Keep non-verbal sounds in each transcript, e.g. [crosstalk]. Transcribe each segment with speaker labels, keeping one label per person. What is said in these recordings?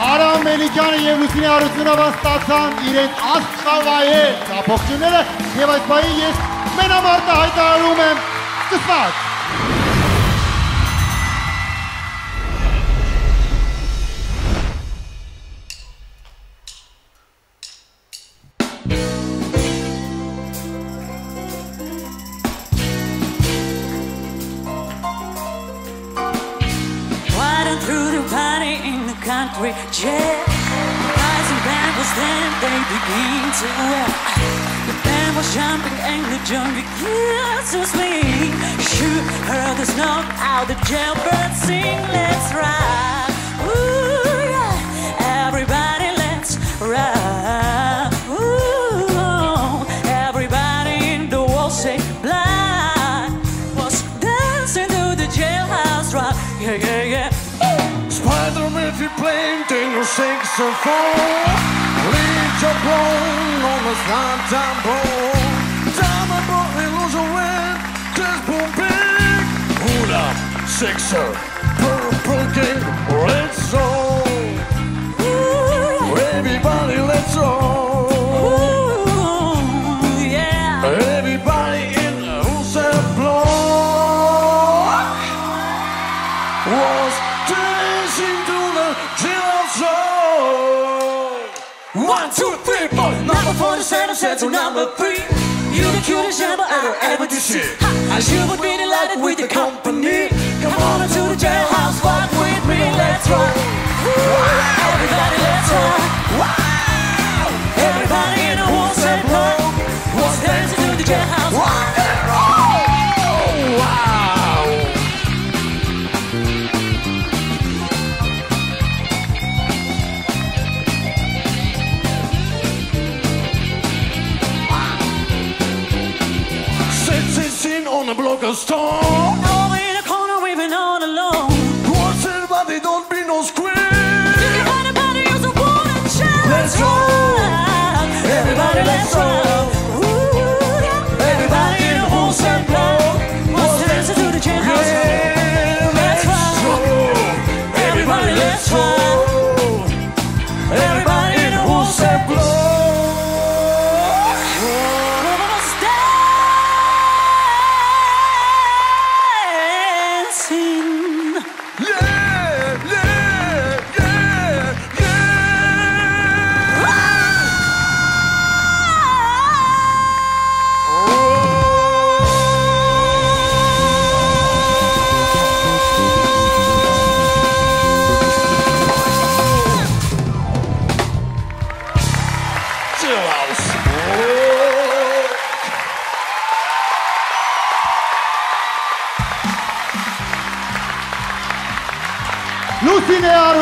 Speaker 1: Արամ Մելիքյանը եւ Լուսինե Արությունովան ստացան իրենց աստղավայե ապողջունները եւ այդ բայի ես մենամարտը հայտարարում եմ սկսած։
Speaker 2: jet. Guys and was then they begin to wear. The band was jumping and the joint began to swing. Shoot heard the snow out the jailbird sing. Let's ride. Ooh,
Speaker 3: We'll. Lead your bone on the slime time bone. Diamond bone, illusion win. Just boom big. Una, sixer, purple game. Let's roll. Everybody, let's roll.
Speaker 2: Two, three, four. Number four, 47 said to number three. You the cutest ever I ever did see. Ha, You would be delighted with your company. Come on into the jailhouse, walk with me, let's rock. Everybody, let's rock.
Speaker 3: song.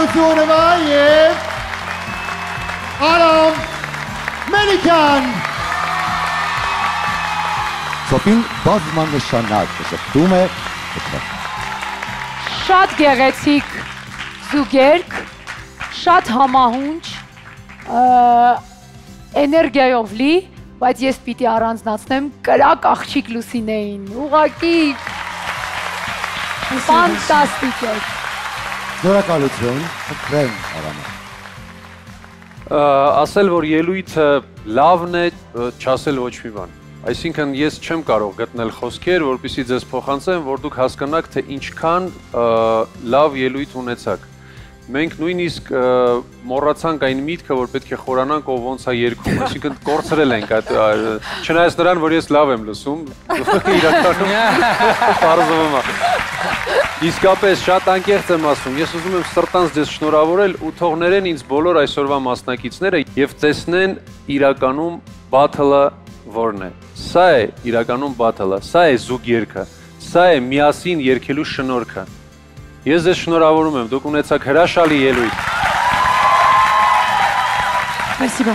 Speaker 1: Լուսինե Արությունովա եւ Արամ Մելիքյան
Speaker 4: Սոֆին բազմանշանակ շփում է այդտեղ։
Speaker 5: Շատ գեղեցիկ զուգերք, շատ համահունչ, էներգիայով լի, բայց ես պիտի առանձնացնեմ կրակ աղջիկ Լուսինեին։ Ուղղակի ֆանտաստիկ է։
Speaker 4: Շնորհակալություն, խնդրեմ Արամը։
Speaker 6: Ա, ասել որ ելույթը լավն է, չասել ոչ մի բան։ Այսինքն ես չեմ կարող գտնել խոսքեր, որպեսզի ձեզ փոխանցեմ, որ դուք հասկանաք, թե ինչքան լավ ելույթ ունեցաք։ Մենք նույնիսկ մոռացանք այն միտքը, որ պետք է խորանանք ով ոնց է երգում, այսինքն կորցրել ենք այդ չնայած նրան, որ ես լավ եմ լսում, [laughs] իրականում բարձվում է։ Իսկապես շատ անկեղծ եմ ասում։ Ես ուզում եմ սրտանց ձեզ շնորհավորել ու թող ներեն ինձ բոլոր այսօրվա մասնակիցները եւ տեսնեն իրականում battle-ը որն է։ Սա է իրականում battle-ը, սա է զուգ երգը, սա է միասին երգելու շնորհքը։ Ես ձեզ շնորհավորում եմ, դուք ունեցաք հրաշալի ելույթ։
Speaker 5: Спасибо։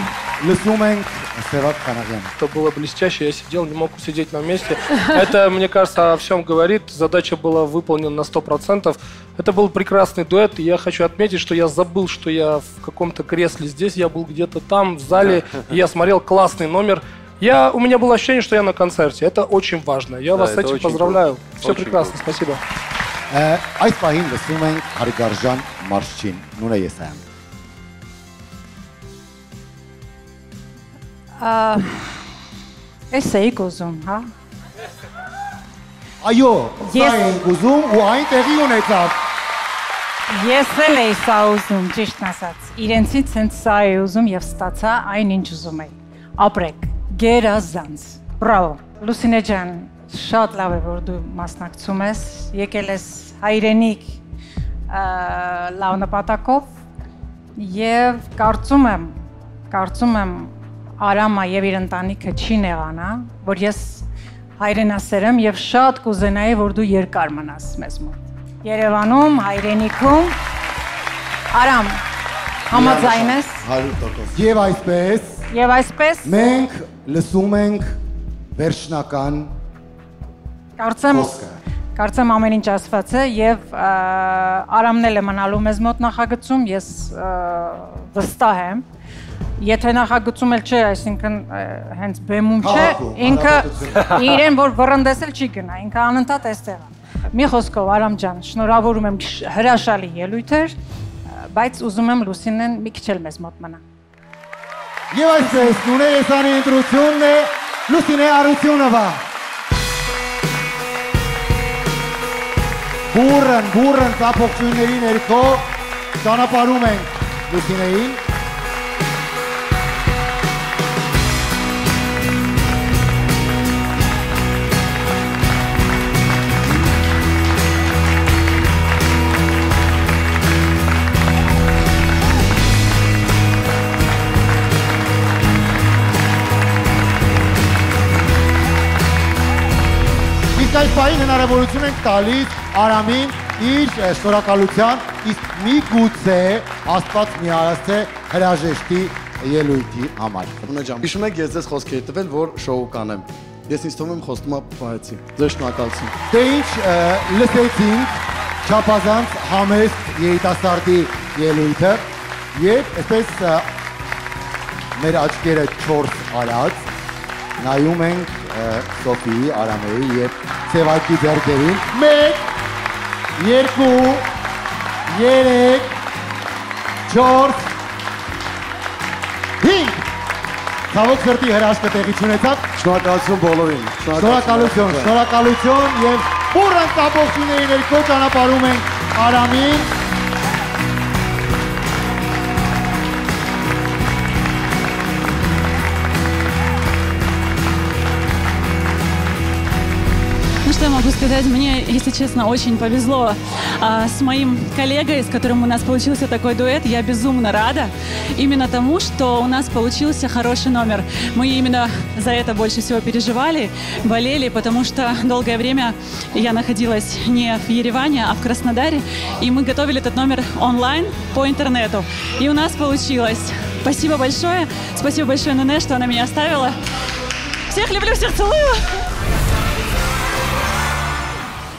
Speaker 4: Լսում ենք Սևակ Կանաղյան։
Speaker 7: Это было блестяще, я сидел, не мог усидеть на месте. [laughs] Это, мне кажется, о всем говорит. Задача была выполнена на 100%. Это был прекрасный дуэт. И я хочу отметить, что я забыл, что я в каком-то кресле здесь, я был где-то там, в зале. И я смотрел классный номер. Я, у меня было ощущение, что я на концерте. Это очень важно. Я
Speaker 6: Да,
Speaker 7: вас с
Speaker 6: это
Speaker 7: этим
Speaker 6: очень
Speaker 7: поздравляю.
Speaker 6: круто.
Speaker 7: Все
Speaker 6: Очень
Speaker 7: прекрасно,
Speaker 6: круто.
Speaker 7: спасибо.
Speaker 4: Այս պահին լսում ենք Հարգարժան Մարշչին, Նունե Եսայան։
Speaker 8: Ես էի գոզում, հա։
Speaker 1: Այո, սա էի գոզում ու այն տեղի ունեցավ։
Speaker 8: Ես էլ էի սա ուզում, ճիշտ ասած։ Իրենցից հենց սա էի ուզում եւ ստացա այն ինչ ուզում էի։ Ապրեք, գերազանց։ Բրավո, Լուսինե ջան, շատ լավ է որ դու մասնակցում ես, եկել ես հայրենիք լավ նպատակով եւ կարծում եմ, կարծում եմ Արամը եւ իր ընտանիքը չի նեղանա, որ ես հայրենասեր եմ եւ շատ կուզենայի որ դու երկար մնաս մեզ մոտ։ Երևանում, հայրենիքում Արամ, համաձայն ես
Speaker 4: 100%։
Speaker 1: Եվ այսպես
Speaker 8: եւ այսպես
Speaker 1: մենք լսում ենք վերջնական
Speaker 8: կարծեմ կարծեմ ամեն ինչ ասված է եւ ա, Արամն էլ է մնալու մեզ մոտ նախագծում, ես վստահ եմ։ Եթե նախագծում էլ չէ, այսինքն հենց բեմում չէ, ինքը իրեն որ վռնդեսել չի գնա, ինքը անընդհատ էստեղ է։ Մի խոսքով Արամ ջան, շնորհավորում եմ հրաշալի ելույթ էր, ա, բայց ուզում եմ Լուսինեն մի քիչ էլ մեզ մոտ մնա։
Speaker 1: Եվ այսպես նունե եսանի ընտրությունն է Լուսինե Արությունովա։ Բուրըն, բուրըն ծափողջույնների ներքո ճանապարհում ենք Լուսինեին։ պահին հնարավորություն ենք տալիս Արամին իր շնորհակալության, իսկ մի գուցե Աստված մի արասցե հրաժեշտի ելույթի համար։
Speaker 4: Ունե ջան, հիշում եք ես ձեզ խոսք էի տվել, որ շոու կանեմ։ Ես ինձ թվում եմ խոստումա փոխեցի։ Ձեզ շնորհակալություն։
Speaker 1: Դե ինչ լսեցինք չափազանց համեստ երիտասարդի ելույթը եւ այսպես մեր աչքերը 4 արած նայում ենք Սոֆիի, Արամեի եւ Սևակի ձեռքերին։ 1 2 3 4 5 Ցավոք սրտի հրաշքը տեղի չունեցավ
Speaker 4: Շնորհակալություն բոլորին։
Speaker 1: Շնորհակալություն, շնորհակալություն. եւ բուրըն տապողությունների ներքո ճանապարհում ենք Արամին։
Speaker 9: что я могу сказать? Мне, если честно, очень повезло а, с моим коллегой, с которым у нас получился такой дуэт. Я безумно рада именно тому, что у нас получился хороший номер. Мы именно за это больше всего переживали, болели, потому что долгое время я находилась не в Ереване, а в Краснодаре, и мы готовили этот номер онлайн по интернету. И у нас получилось. Спасибо большое. Спасибо большое, Нане, что она меня оставила. Всех люблю, всех целую.